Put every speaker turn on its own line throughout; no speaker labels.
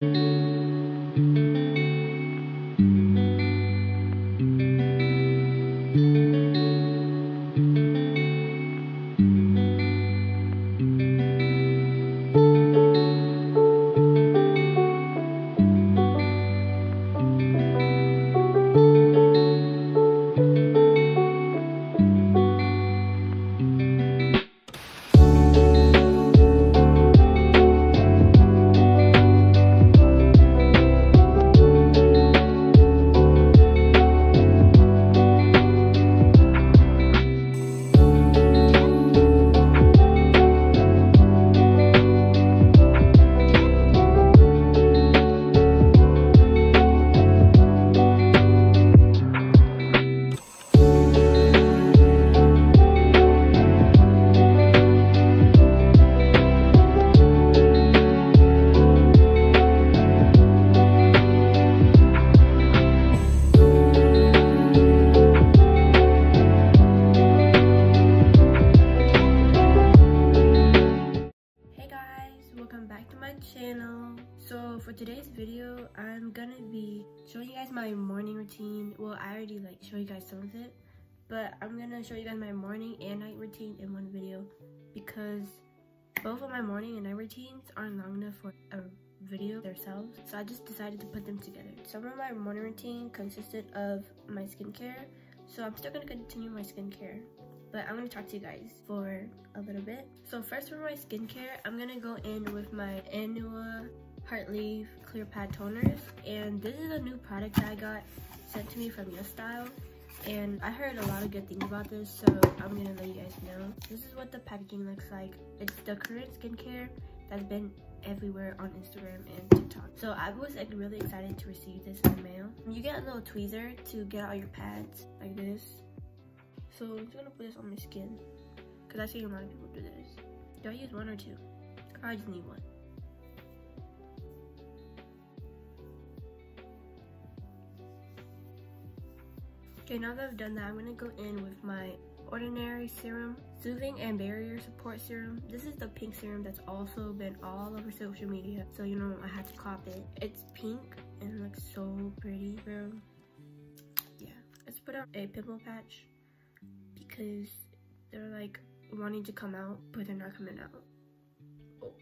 Hey guys my morning routine. Well, I already like show you guys some of it, but I'm gonna show you guys my morning and night routine in one video because both of my morning and night routines aren't long enough for a video themselves. So I just decided to put them together. Some of my morning routine consisted of my skincare. So I'm still gonna continue my skincare but I'm gonna talk to you guys for a little bit. So first for my skincare, I'm gonna go in with my Anua Heartleaf Clear Pad Toners. And this is a new product that I got sent to me from YesStyle. And I heard a lot of good things about this, so I'm gonna let you guys know. This is what the packaging looks like. It's the current skincare that's been everywhere on Instagram and TikTok. So I was like really excited to receive this in the mail. You get a little tweezer to get out your pads like this so I'm just gonna put this on my skin. Cause I see a lot of people do this. Do I use one or two? I just need one. Okay, now that I've done that, I'm gonna go in with my Ordinary Serum Soothing and Barrier Support Serum. This is the pink serum that's also been all over social media. So, you know, I had to cop it. It's pink and looks so pretty, bro. Yeah, let's put on a pimple patch because they're like wanting to come out, but they're not coming out. Oh.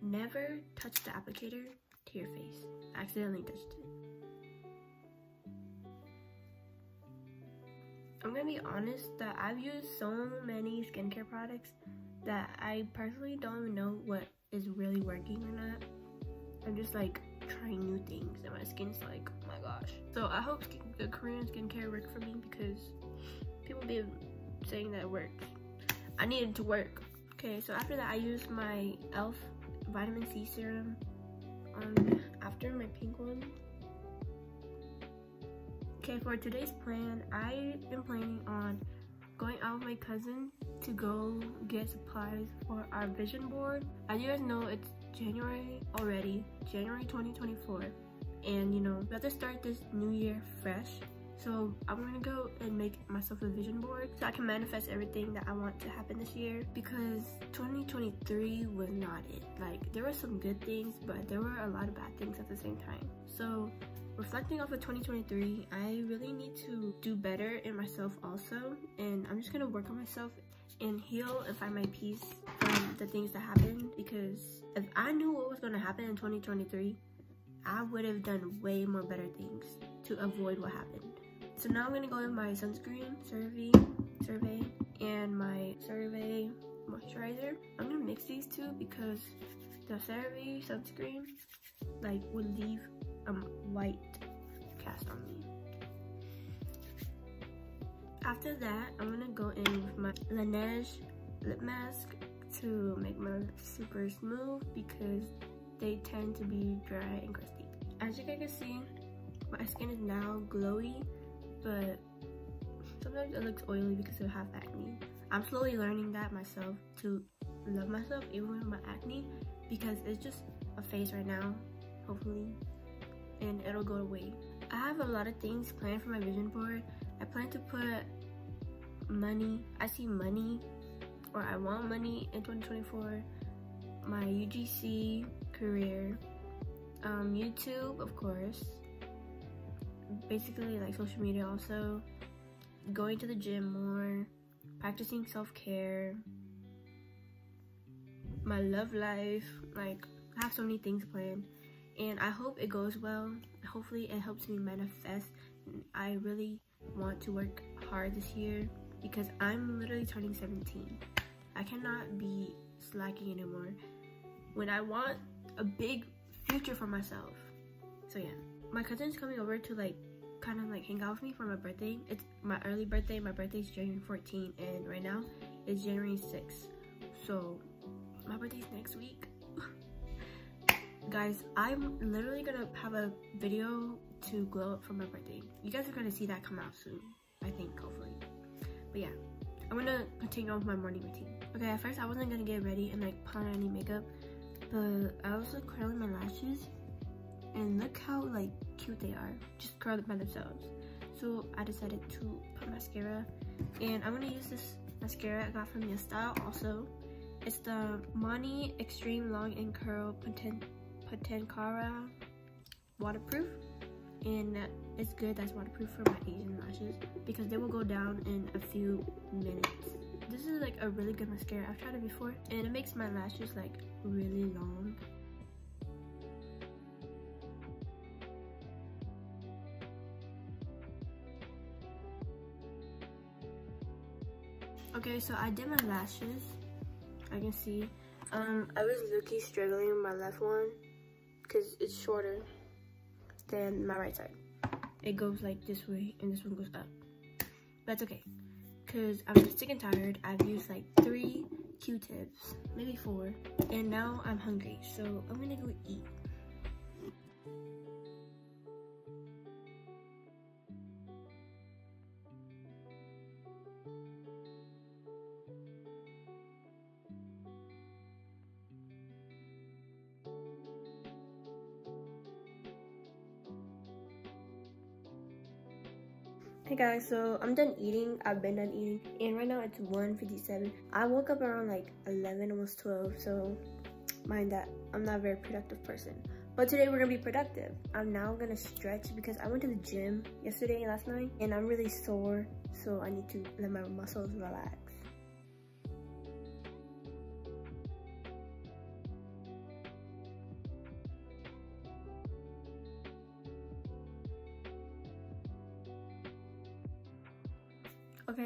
Never touch the applicator to your face. I accidentally touched it. I'm gonna be honest that I've used so many skincare products that I personally don't even know what is really working or not. I'm just like trying new things and my skin's like, oh my gosh. So I hope the Korean skincare work for me because people be saying that it works. I needed to work. Okay, so after that I used my e.l.f. vitamin C serum um, after my pink one. Okay, for today's plan, I am planning on going out with my cousin to go get supplies for our vision board. As you guys know, it's January already, January 2024. And you know, we have to start this new year fresh. So I'm gonna go and make myself a vision board so I can manifest everything that I want to happen this year because 2023 was not it. Like there were some good things, but there were a lot of bad things at the same time. So reflecting off of 2023, I really need to do better in myself also. And I'm just gonna work on myself and heal and find my peace from the things that happened because if I knew what was to happen in 2023, I would have done way more better things to avoid what happened. So now I'm to go with my sunscreen, survey, CeraVe, and my CeraVe moisturizer. I'm to mix these two because the CeraVe sunscreen like would leave a white on me. After that, I'm gonna go in with my Laneige lip mask to make my lips super smooth because they tend to be dry and crusty. As you guys can see, my skin is now glowy, but sometimes it looks oily because I have acne. I'm slowly learning that myself to love myself even with my acne because it's just a phase right now, hopefully, and it'll go away. I have a lot of things planned for my vision board. I plan to put money, I see money or I want money in 2024. my UGC career, um, YouTube, of course, basically like social media also, going to the gym more, practicing self-care, my love life, like I have so many things planned and I hope it goes well. Hopefully it helps me manifest. I really want to work hard this year because I'm literally turning 17. I cannot be slacking anymore when I want a big future for myself. So yeah, my cousin's coming over to like kind of like hang out with me for my birthday. It's my early birthday. My birthday's January 14 and right now it's January 6. So my birthday's next week guys i'm literally gonna have a video to glow up for my birthday. You guys are gonna see that come out soon i think hopefully. But yeah i'm gonna continue on with my morning routine. Okay at first i wasn't gonna get ready and like put on any makeup but i was like curling my lashes and look how like cute they are. Just curled by themselves. So i decided to put mascara and i'm gonna use this mascara i got from YesStyle also. It's the Money Extreme Long and Curl Potent Potenkara waterproof and it's good that's waterproof for my Asian lashes because they will go down in a few minutes. This is like a really good mascara. I've tried it before and it makes my lashes like really long. Okay, so I did my lashes. I can see. Um, I was looking struggling with my left one because it's shorter than my right side. It goes like this way and this one goes up. That's okay because I'm sick and tired. I've used like three Q-tips, maybe four, and now I'm hungry. So I'm gonna go eat. Hey guys, so I'm done eating. I've been done eating. And right now it's 1.57. I woke up around like 11, almost 12. So mind that, I'm not a very productive person. But today we're gonna be productive. I'm now gonna stretch because I went to the gym yesterday last night and I'm really sore. So I need to let my muscles relax.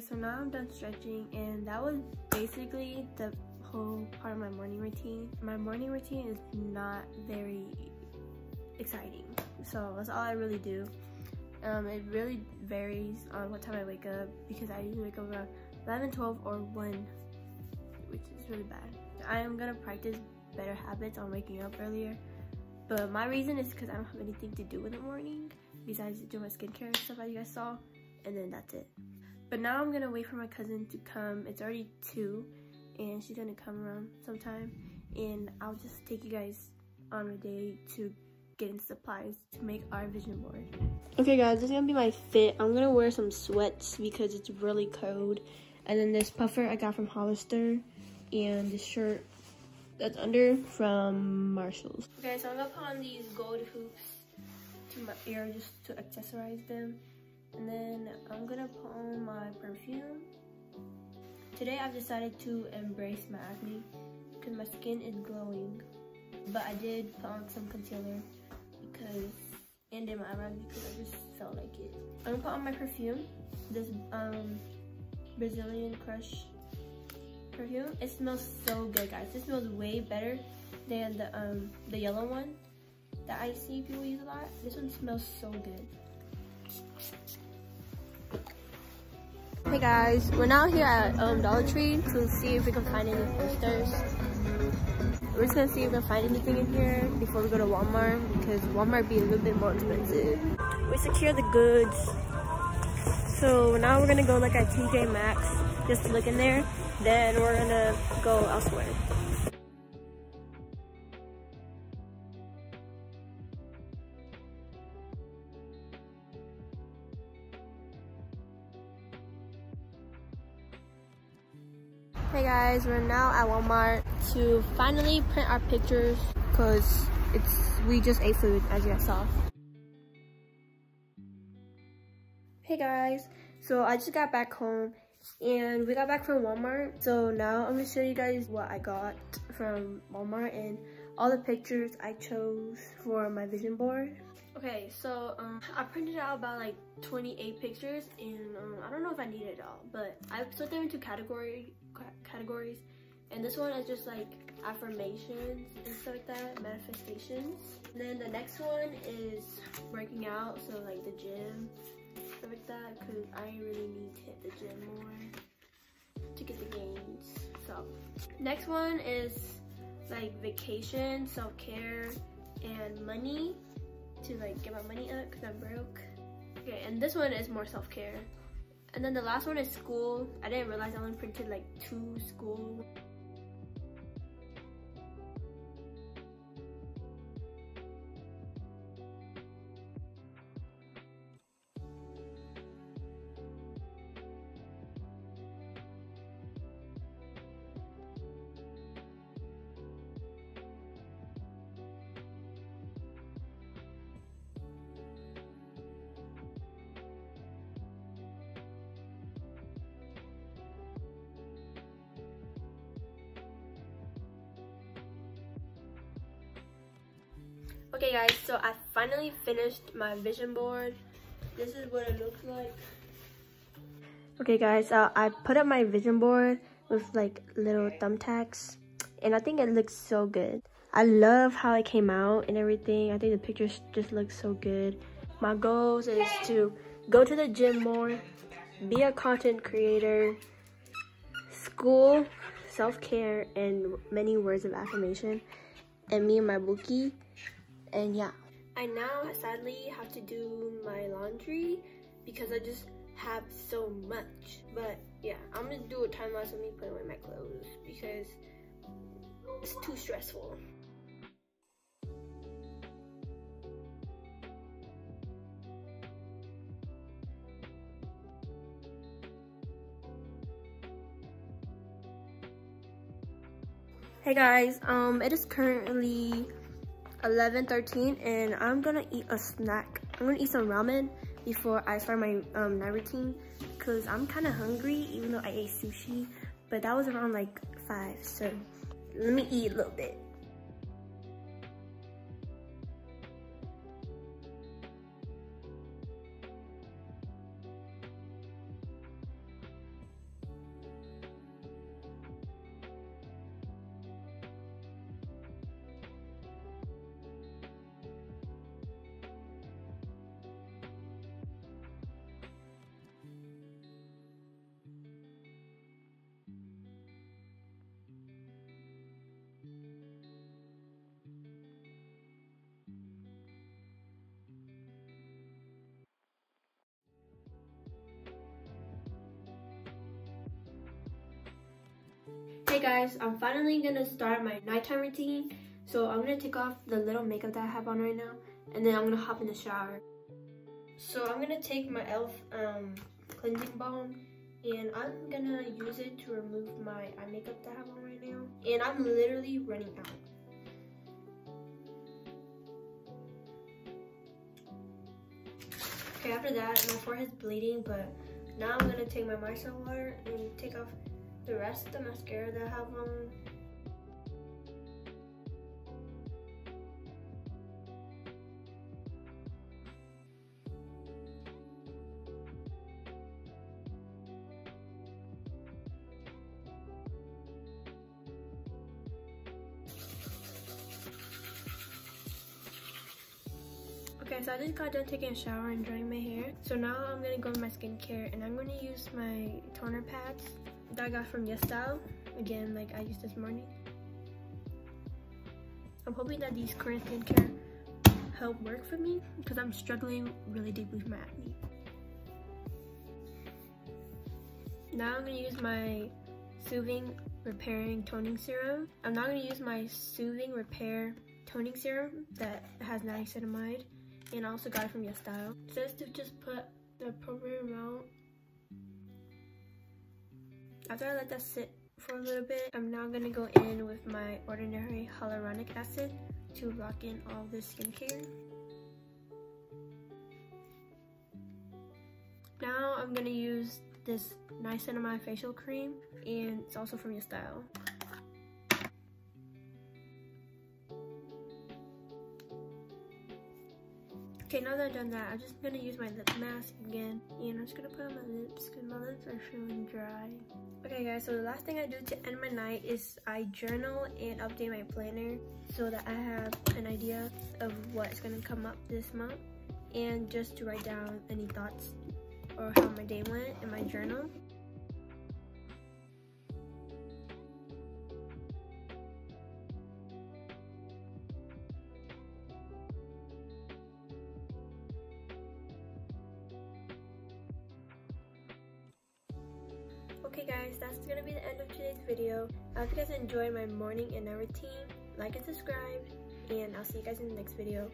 So now I'm done stretching and that was basically the whole part of my morning routine. My morning routine is not very exciting. So that's all I really do. Um, it really varies on what time I wake up because I usually wake up around 11, 12, or 1, which is really bad. I am gonna practice better habits on waking up earlier. But my reason is because I don't have anything to do in the morning besides do my skincare and stuff that you guys saw. And then that's it. But now I'm gonna wait for my cousin to come. It's already two and she's gonna come around sometime and I'll just take you guys on a day to get in supplies to make our vision board. Okay guys, this is gonna be my fit. I'm gonna wear some sweats because it's really cold. And then this puffer I got from Hollister and this shirt that's under from Marshalls. Okay, so I'm gonna put on these gold hoops to my ear just to accessorize them. And then I'm gonna put on my perfume. Today I've decided to embrace my acne because my skin is glowing. But I did put on some concealer because and did my eyebrows because I just felt like it. I'm gonna put on my perfume. This um Brazilian Crush perfume. It smells so good guys. It smells way better than the um the yellow one that I see people use a lot. This one smells so good. Hey guys, we're now here at um, Dollar Tree to see if we can find any posters. We're just gonna see if we can find anything in here before we go to Walmart because Walmart be a little bit more expensive. We secure the goods. So now we're gonna go like at TJ Maxx just to look in there. Then we're gonna go elsewhere. Guys, we're now at Walmart to finally print our pictures because it's we just ate food as you guys saw. Hey guys, so I just got back home and we got back from Walmart. So now I'm gonna show you guys what I got from Walmart and all the pictures I chose for my vision board. Okay, so um, I printed out about like 28 pictures and um, I don't know if I need it all, but I split them into category categories. And this one is just like affirmations and stuff like that, manifestations. And then the next one is working out, so like the gym, stuff like that, because I really need to hit the gym more to get the gains. So next one is like vacation, self-care, and money to like get my money up because I'm broke. Okay, and this one is more self-care. And then the last one is school. I didn't realize I only printed like two school Okay guys, so I finally finished my vision board. This is what it looks like. Okay guys, uh, I put up my vision board with like little thumbtacks and I think it looks so good. I love how it came out and everything. I think the pictures just look so good. My goals is to go to the gym more, be a content creator, school, self-care, and many words of affirmation. And me and my bookie and yeah. I now sadly have to do my laundry because i just have so much. But yeah i'm gonna do a time lapse of me putting away my clothes because it's too stressful. Hey guys, um, it is currently 11 13 and i'm gonna eat a snack. I'm gonna eat some ramen before i start my um, night routine because i'm kind of hungry even though i ate sushi but that was around like five so let me eat a little bit guys, I'm finally gonna start my nighttime routine. So I'm gonna take off the little makeup that I have on right now and then I'm gonna hop in the shower. So I'm gonna take my e.l.f. Um, cleansing balm and I'm gonna use it to remove my eye makeup that I have on right now. And I'm literally running out. Okay, after that, my forehead's bleeding, but now I'm gonna take my micellar water and take off the rest of the mascara that I have on Okay, so I just got done taking a shower and drying my hair. So now I'm gonna go with my skincare and I'm gonna use my toner pads that I got from YesStyle. Again, like I used this morning. I'm hoping that these current skincare help work for me because I'm struggling really deeply with my acne. Now I'm gonna use my Soothing Repairing Toning Serum. I'm not gonna use my Soothing Repair Toning Serum that has niacinamide and I also got it from YesStyle. It says to just put the appropriate amount after I let that sit for a little bit. I'm now gonna go in with my ordinary hyaluronic acid to lock in all this skincare. Now I'm gonna use this niacinamide facial cream and it's also from YesStyle. Okay, now that I've done that, I'm just gonna use my lip mask again and I'm just gonna put on my lips because my lips are feeling dry. Okay guys, so the last thing I do to end my night is I journal and update my planner so that I have an idea of what's gonna come up this month and just to write down any thoughts or how my day went in my journal. Okay guys, that's gonna be the end of today's video. I hope you guys enjoyed my morning and night routine. Like and subscribe, and I'll see you guys in the next video.